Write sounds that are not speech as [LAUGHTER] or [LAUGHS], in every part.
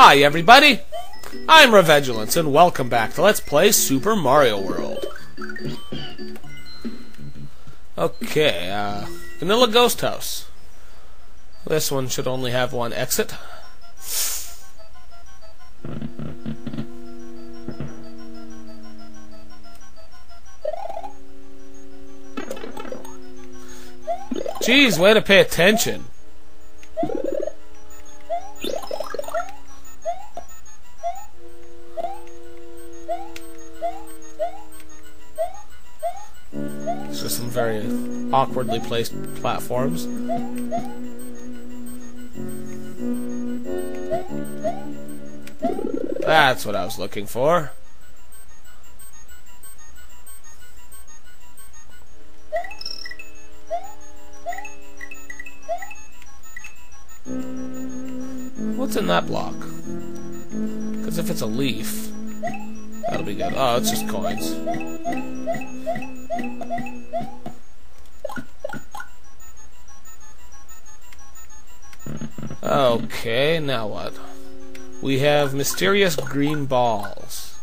Hi, everybody! I'm Revegelance, and welcome back to Let's Play Super Mario World. Okay, uh, Vanilla Ghost House. This one should only have one exit. Jeez, way to pay attention. Just some very awkwardly placed platforms. That's what I was looking for. What's in that block? Because if it's a leaf, that'll be good. Oh, it's just coins. Okay, now what? We have mysterious green balls.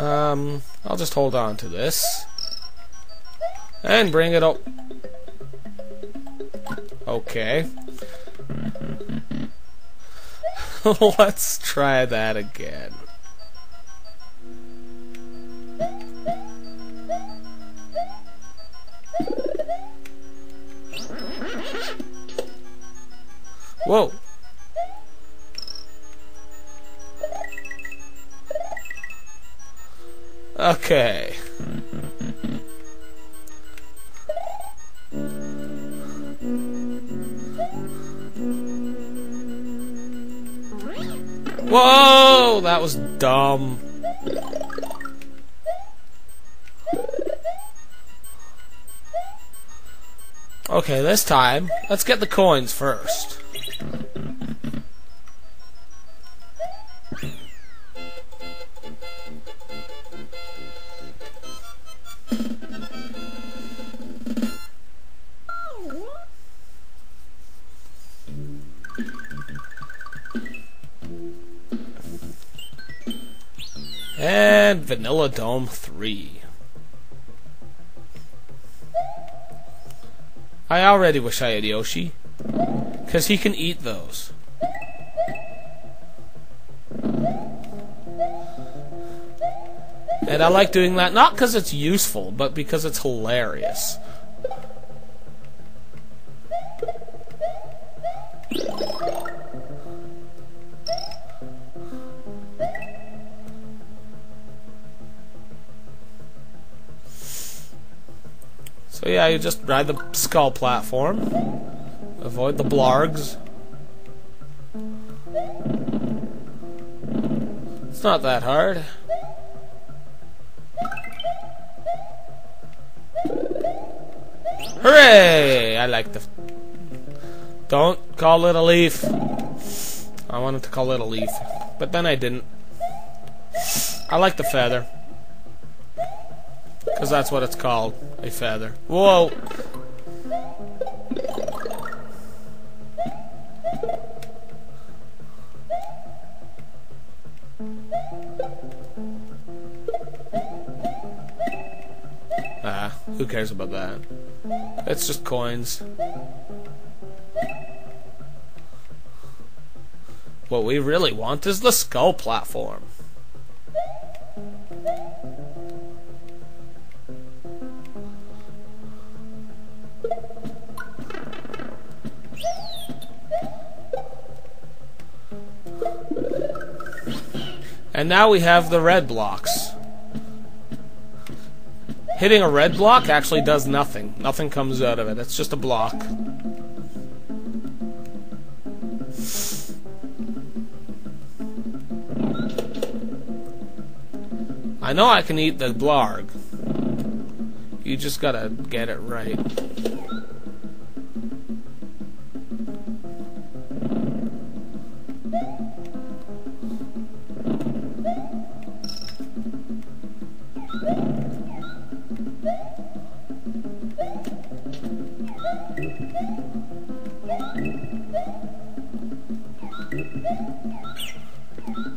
Um, I'll just hold on to this. And bring it up. Okay. [LAUGHS] Let's try that again. Whoa. Okay. Whoa! That was dumb. Okay, this time, let's get the coins first. And Vanilla Dome 3. I already wish I had Yoshi. Because he can eat those. And I like doing that not because it's useful, but because it's hilarious. So yeah, you just ride the skull platform. Avoid the blarggs. It's not that hard. Hooray! I like the... Don't call it a leaf. I wanted to call it a leaf. But then I didn't. I like the feather. Because that's what it's called. A feather. Whoa! Ah, who cares about that? It's just coins. What we really want is the skull platform. And now we have the red blocks. Hitting a red block actually does nothing. Nothing comes out of it. It's just a block. I know I can eat the blargg. You just gotta get it right.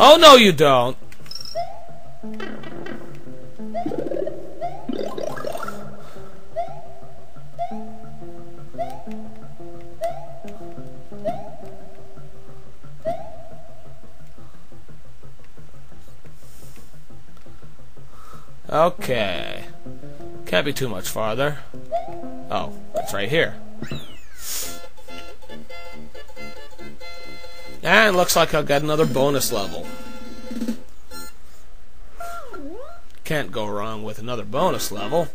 Oh, no, you don't. Okay. Can't be too much farther. Oh, it's right here. And looks like I'll get another bonus level. Can't go wrong with another bonus level.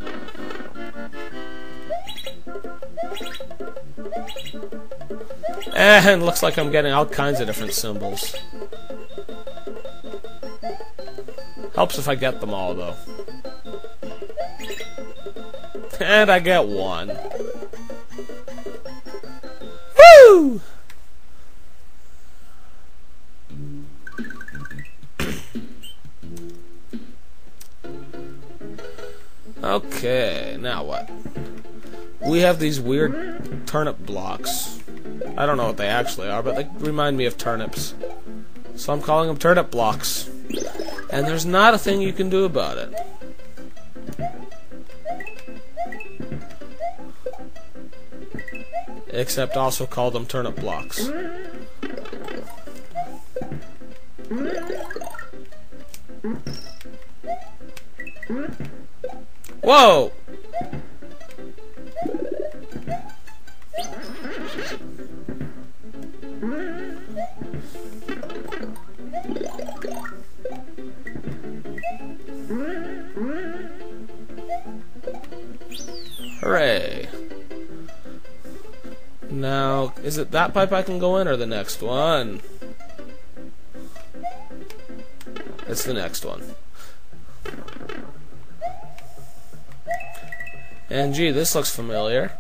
Eh, and looks like I'm getting all kinds of different symbols. Helps if I get them all, though. And I get one. Woo! Okay, now what? We have these weird turnip blocks. I don't know what they actually are, but they remind me of turnips. So I'm calling them turnip blocks. And there's not a thing you can do about it. Except also call them turnip blocks. Whoa! Hooray. Now, is it that pipe I can go in or the next one? It's the next one. And gee, this looks familiar.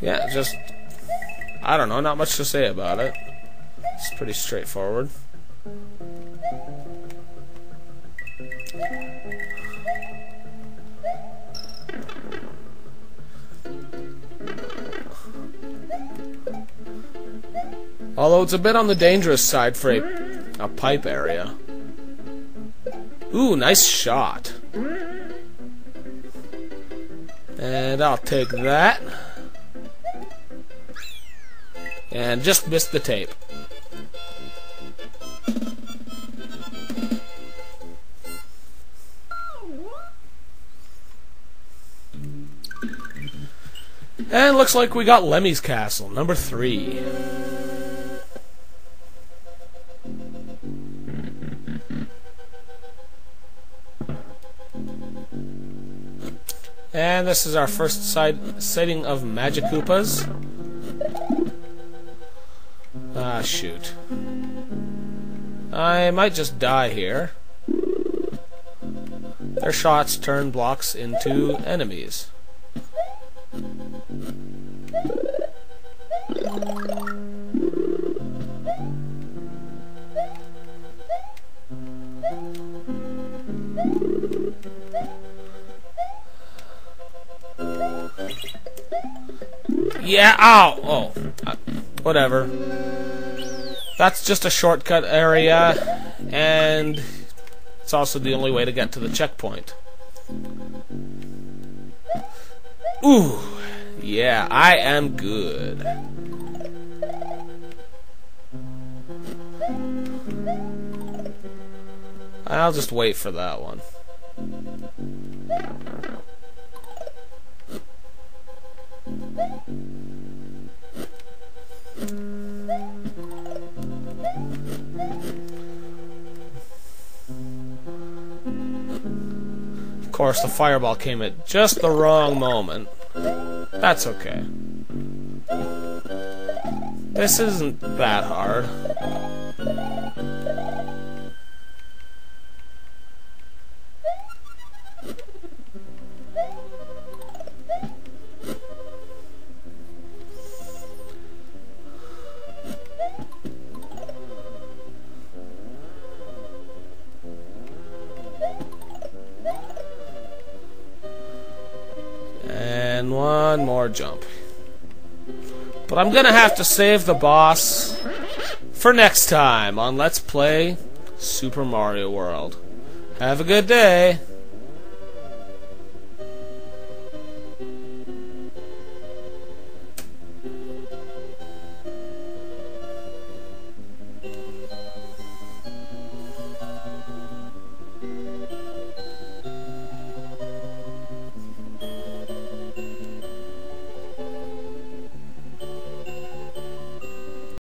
Yeah, just I don't know, not much to say about it. It's pretty straightforward. Although it's a bit on the dangerous side for a, a pipe area. Ooh, nice shot. And I'll take that. And just missed the tape. And looks like we got Lemmy's Castle, number three. And this is our first side sighting of Magikoopas. Ah, shoot. I might just die here. Their shots turn blocks into enemies. Yeah, ow! Oh, uh, whatever. That's just a shortcut area, and it's also the only way to get to the checkpoint. Ooh, yeah, I am good. I'll just wait for that one. Course, the fireball came at just the wrong moment. That's okay. This isn't that hard. One more jump. But I'm gonna have to save the boss for next time on Let's Play Super Mario World. Have a good day.